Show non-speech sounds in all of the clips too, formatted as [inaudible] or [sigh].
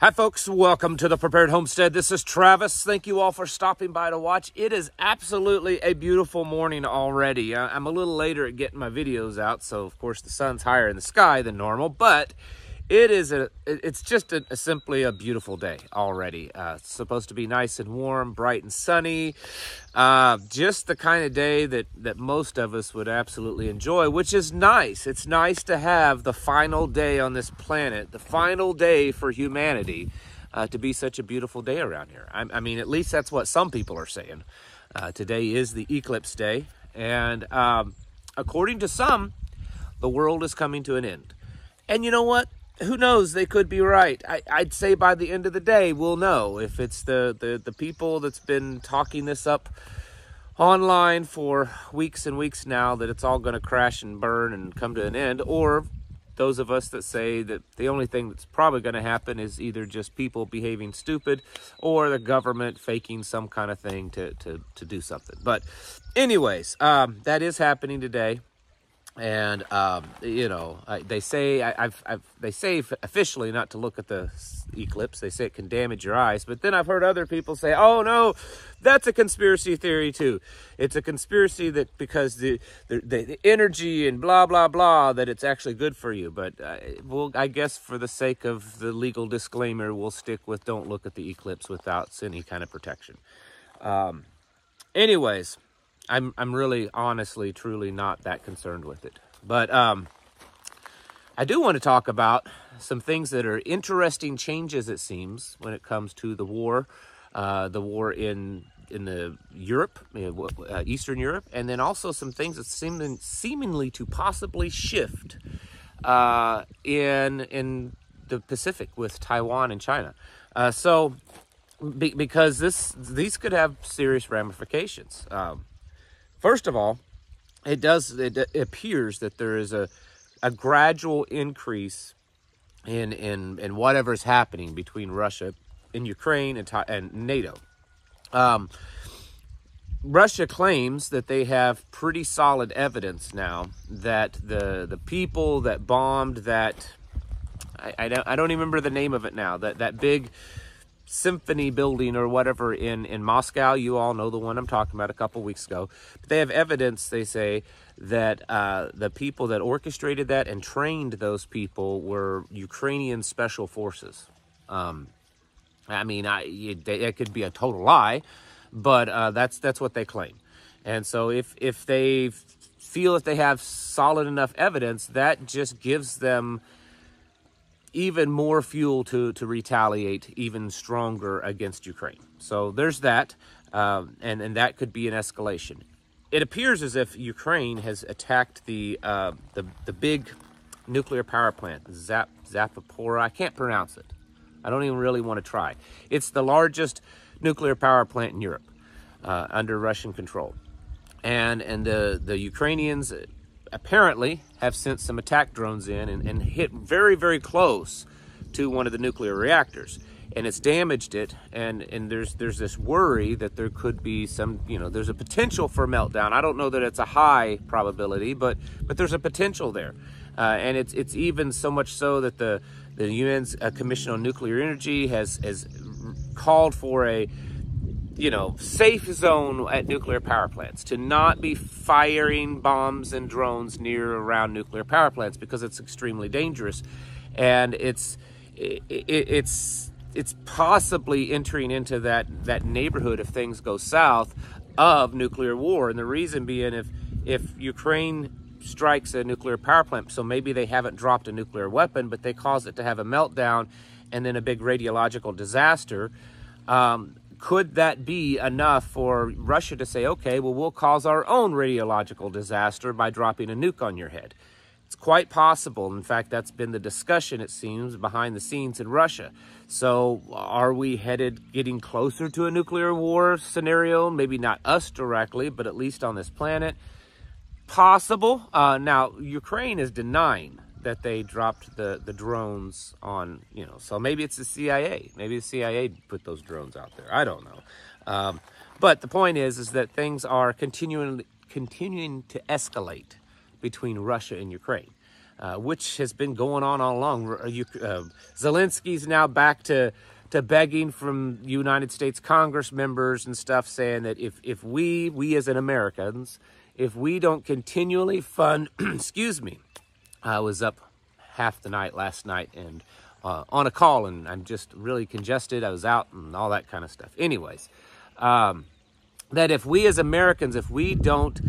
Hi, folks. Welcome to the Prepared Homestead. This is Travis. Thank you all for stopping by to watch. It is absolutely a beautiful morning already. Uh, I'm a little later at getting my videos out, so of course the sun's higher in the sky than normal, but it is a it's just a, a simply a beautiful day already. Uh, supposed to be nice and warm bright and sunny. Uh, just the kind of day that that most of us would absolutely enjoy which is nice. It's nice to have the final day on this planet the final day for humanity uh, to be such a beautiful day around here. I, I, mean at least that's what some people are saying. Uh, today is the eclipse day and um, according to some the world is coming to an end. And you know what who knows? They could be right. I, would say by the end of the day, we'll know if it's the, the, the people that's been talking this up online for weeks and weeks now that it's all going to crash and burn and come to an end, or those of us that say that the only thing that's probably going to happen is either just people behaving stupid or the government faking some kind of thing to, to, to do something. But anyways, um, that is happening today and um, you know they say I, have I've, they say officially not to look at the eclipse. They say it can damage your eyes. But then i've heard other people say oh no that's a conspiracy theory too. It's a conspiracy that because the the, the energy and blah blah blah that it's actually good for you. But uh, well i guess for the sake of the legal disclaimer we'll stick with don't look at the eclipse without any kind of protection. Um, anyways I'm I'm really honestly truly not that concerned with it. But um, I do want to talk about some things that are interesting changes it seems when it comes to the war, uh, the war in in the Europe, uh, Eastern Europe, and then also some things that seem seemingly to possibly shift uh, in in the Pacific with Taiwan and China. Uh, so, be, because this these could have serious ramifications. Um, First of all, it does it, appears that there is a a gradual increase in in in whatever's happening between Russia and Ukraine and, and NATO. Um, Russia claims that they have pretty solid evidence now that the the people that bombed that I, I don't I don't even remember the name of it now that that big symphony building or whatever in, in Moscow. You all know the one I'm talking about a couple weeks ago. But they have evidence, they say, that uh, the people that orchestrated that and trained those people were Ukrainian special forces. Um, I mean, I, it, it, could be a total lie, but uh, that's that's what they claim. And so if if they feel that they have solid enough evidence, that just gives them even more fuel to, to retaliate even stronger against Ukraine. So there's that, um, and, and that could be an escalation. It appears as if Ukraine has attacked the, uh, the, the big nuclear power plant, Zap, Zapopora. I can't pronounce it. I don't even really want to try. It's the largest nuclear power plant in Europe uh, under Russian control. And, and the, the Ukrainians apparently have sent some attack drones in and, and hit very, very close to one of the nuclear reactors. And it's damaged it. And and there's there's this worry that there could be some you know there's a potential for meltdown. I don't know that it's a high probability but but there's a potential there. Uh, and it's it's even so much so that the the un's uh, commission on nuclear energy has has called for a you know, safe zone at nuclear power plants, to not be firing bombs and drones near or around nuclear power plants because it's extremely dangerous, and it's it, it's it's possibly entering into that that neighborhood if things go south of nuclear war, and the reason being if if Ukraine strikes a nuclear power plant, so maybe they haven't dropped a nuclear weapon, but they cause it to have a meltdown and then a big radiological disaster. Um, could that be enough for Russia to say, okay, well, we'll cause our own radiological disaster by dropping a nuke on your head? It's quite possible. In fact, that's been the discussion, it seems, behind the scenes in Russia. So, are we headed getting closer to a nuclear war scenario? Maybe not us directly, but at least on this planet. Possible. Uh, now, Ukraine is denying that they dropped the, the drones on, you know, so maybe it's the CIA. Maybe the CIA put those drones out there. I don't know. Um, but the point is, is that things are continuing, continuing to escalate between Russia and Ukraine. uh, which has been going on all along. Uh, Zelensky's now back to to begging from United States Congress members and stuff, saying that if if we we as an Americans, if we don't continually fund, [clears throat] excuse me, I was up half the night last night and uh, on a call, and I'm just really congested. I was out and all that kind of stuff. Anyways, um, that if we as Americans, if we don't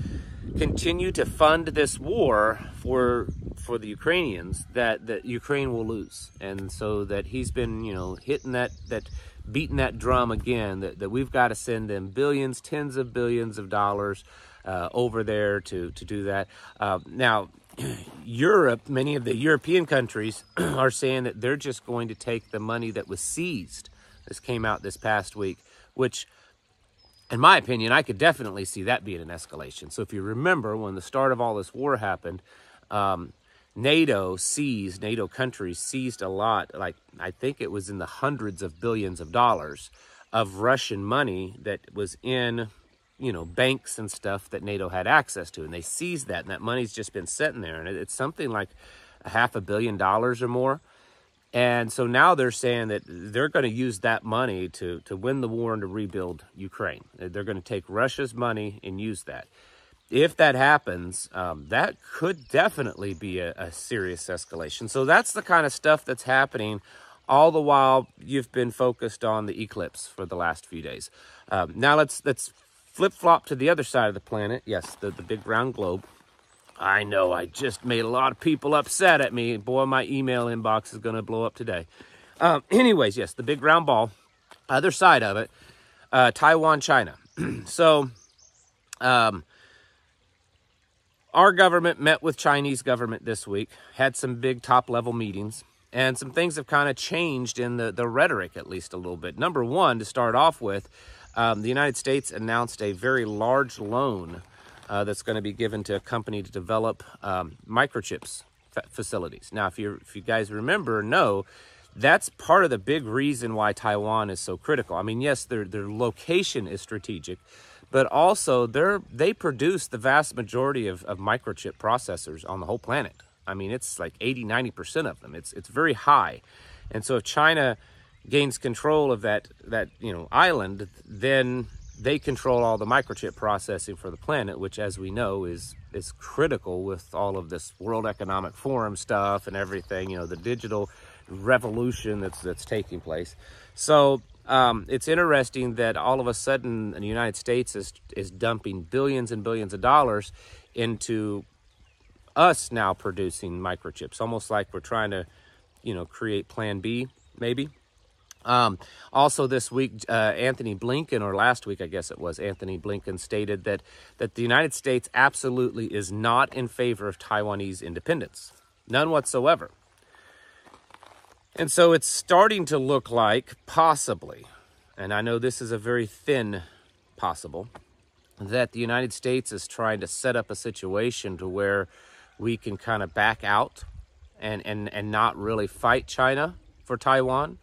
continue to fund this war for for the Ukrainians, that that Ukraine will lose, and so that he's been you know hitting that that beating that drum again that, that we've got to send them billions, tens of billions of dollars uh, over there to to do that. Uh, now. [clears throat] Europe, many of the European countries [clears throat] are saying that they're just going to take the money that was seized. This came out this past week, which in my opinion, I could definitely see that being an escalation. So if you remember, when the start of all this war happened, um, NATO seized, NATO countries seized a lot, like I think it was in the hundreds of billions of dollars of Russian money that was in, you know, banks and stuff that NATO had access to. And they seized that, and that money's just been sitting there. And it's something like a half a billion dollars or more. And so now they're saying that they're going to use that money to, to win the war and to rebuild Ukraine. They're going to take Russia's money and use that. If that happens, um, that could definitely be a, a, serious escalation. So that's the kind of stuff that's happening all the while you've been focused on the eclipse for the last few days. Um, now let's let's flip flop to the other side of the planet. Yes, the, the big round globe. I know I just made a lot of people upset at me. Boy, my email inbox is going to blow up today. Um, [clears throat] anyways, yes, the big round ball, other side of it, uh, Taiwan, China. [clears throat] so, um, our government met with Chinese government this week, had some big top level meetings, and some things have kind of changed in the, the rhetoric, at least a little bit. Number one, to start off with, um, the United States announced a very large loan uh, that's going to be given to a company to develop um, microchips facilities. Now, if you if you guys remember, know that's part of the big reason why Taiwan is so critical. I mean, yes, their their location is strategic, but also they're they produce the vast majority of, of microchip processors on the whole planet. I mean, it's like 80, 90% of them. It's it's very high. And so if China gains control of that that, you know, island, then they control all the microchip processing for the planet, which, as we know, is is critical with all of this World Economic Forum stuff and everything. You know, the digital revolution that's that's taking place. So um, it's interesting that all of a sudden the United States is is dumping billions and billions of dollars into us now producing microchips, almost like we're trying to, you know, create Plan B, maybe. Um, also, this week, uh, Antony Blinken, or last week, I guess it was, Antony Blinken stated that, that the United States absolutely is not in favor of Taiwanese independence. None whatsoever. And so it's starting to look like, possibly, and I know this is a very thin possible, that the United States is trying to set up a situation to where we can kind of back out and, and, and not really fight China for Taiwan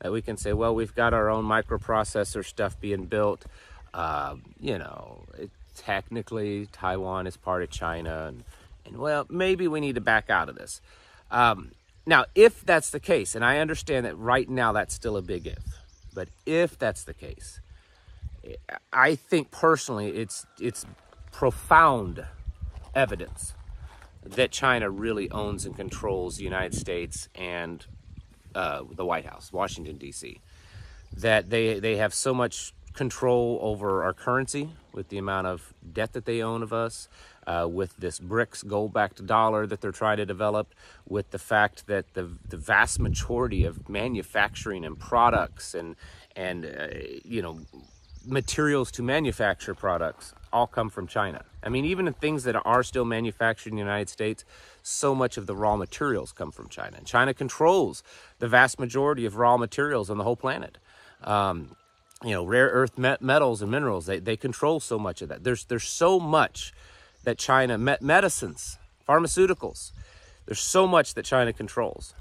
that we can say, well, we've got our own microprocessor stuff being built. Uh, you know, it, technically Taiwan is part of China, and, and, well, maybe we need to back out of this. Um, now, if that's the case, and I understand that right now that's still a big if, but if that's the case, I think personally it's it's profound evidence that China really owns and controls the United States and uh, the White House, Washington, D.C., that they, they have so much control over our currency with the amount of debt that they own of us, uh, with this BRICS gold backed dollar that they're trying to develop, with the fact that the, the vast majority of manufacturing and products and, and uh, you know, materials to manufacture products all come from China. I mean, even the things that are still manufactured in the United States, so much of the raw materials come from China. And China controls the vast majority of raw materials on the whole planet. Um, you know, rare earth met metals and minerals, they, they control so much of that. There's, there's so much that China, met medicines, pharmaceuticals, there's so much that China controls.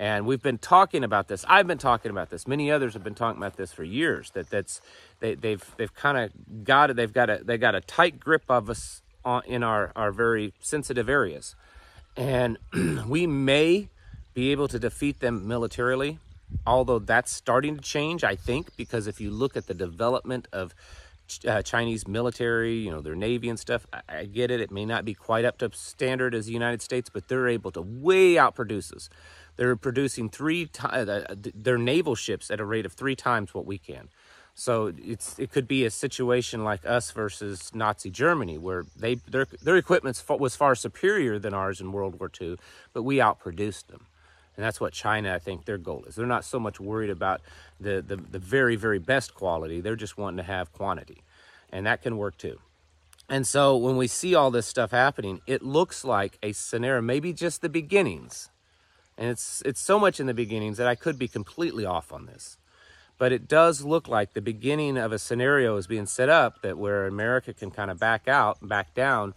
And we've been talking about this. I've been talking about this. Many others have been talking about this for years. That that's they, they've they've kind of got it. They've got a they got a tight grip of us on, in our our very sensitive areas, And [clears throat] we may be able to defeat them militarily, although that's starting to change, I think, because if you look at the development of uh, Chinese military, you know, their navy and stuff, I, I, get it. It may not be quite up to standard as the United States, but they're able to way outproduce us. They're producing three times uh, their naval ships at a rate of three times what we can. So it's it could be a situation like us versus Nazi Germany, where they their their equipment was far superior than ours in World War II, but we outproduced them. And that's what China, I think, their goal is. They're not so much worried about the, the, the very, very best quality. They're just wanting to have quantity. And that can work too. And so when we see all this stuff happening, it looks like a scenario, maybe just the beginnings. And it's it's so much in the beginnings that I could be completely off on this. But it does look like the beginning of a scenario is being set up that where America can kind of back out, back down,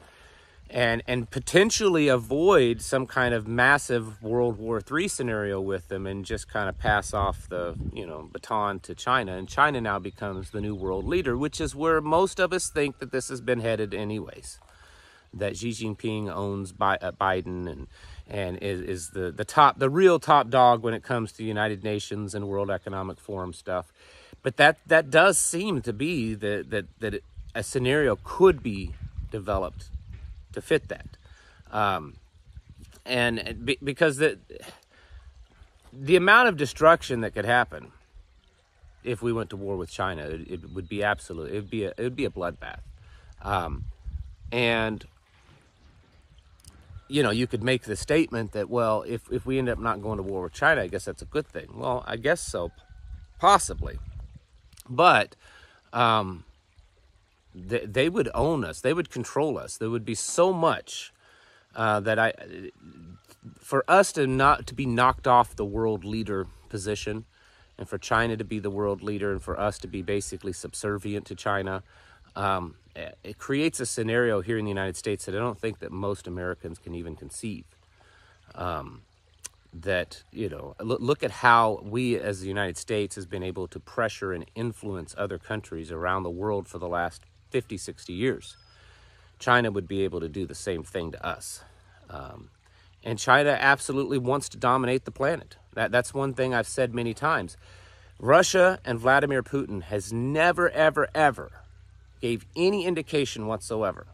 and and potentially avoid some kind of massive World War III scenario with them and just kind of pass off the you know baton to China. And China now becomes the new world leader which is where most of us think that this has been headed anyways. That Xi Jinping owns uh, Biden and and is, is the the top the real top dog when it comes to United Nations and World Economic Forum stuff. But that that does seem to be that that that a scenario could be developed to fit that. Um, and be, because the the amount of destruction that could happen if we went to war with China, it, it would be absolute. It would be a, it would be a bloodbath. Um, and you know, you could make the statement that well, if if we end up not going to war with China, I guess that's a good thing. Well, I guess so, possibly, but um, they, they would own us. They would control us. There would be so much uh, that I, for us to not to be knocked off the world leader position, and for China to be the world leader, and for us to be basically subservient to China, um, it creates a scenario here in the United States that I don't think that most Americans can even conceive. Um, that you know look, look at how we as the united states has been able to pressure and influence other countries around the world for the last 50, 60 years. China would be able to do the same thing to us. Um, and China absolutely wants to dominate the planet. That, that's one thing I've said many times. Russia and Vladimir Putin has never, ever, ever gave any indication whatsoever,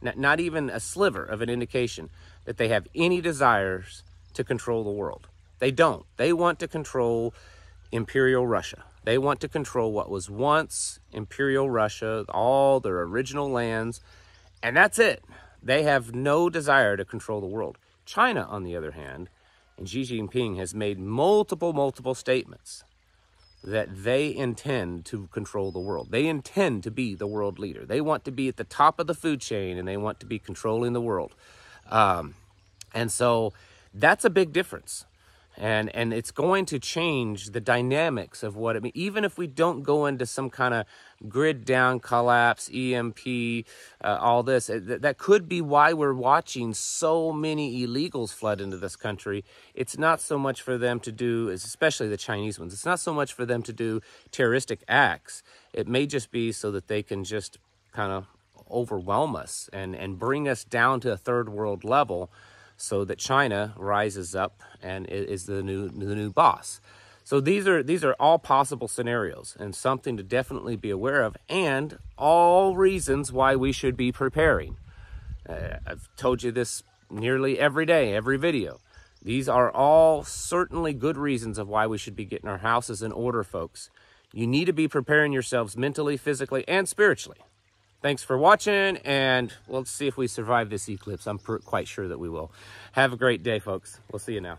not, not even a sliver of an indication that they have any desires to control the world. They don't. They want to control Imperial Russia. They want to control what was once Imperial Russia, all their original lands, and that's it. They have no desire to control the world. China, on the other hand, and Xi Jinping has made multiple, multiple statements that they intend to control the world. They intend to be the world leader. They want to be at the top of the food chain and they want to be controlling the world. Um, and so that's a big difference and and it's going to change the dynamics of what it means even if we don't go into some kind of grid down collapse emp uh, all this that could be why we're watching so many illegals flood into this country. It's not so much for them to do especially the chinese ones it's not so much for them to do terroristic acts. It may just be so that they can just kind of overwhelm us and and bring us down to a third world level so that China rises up and is the new the new boss. So these are these are all possible scenarios and something to definitely be aware of, and all reasons why we should be preparing. Uh, I've told you this nearly every day, every video. These are all certainly good reasons of why we should be getting our houses in order, folks. You need to be preparing yourselves mentally, physically, and spiritually. Thanks for watching, and let's see if we survive this eclipse. I'm quite sure that we will. Have a great day, folks. We'll see you now.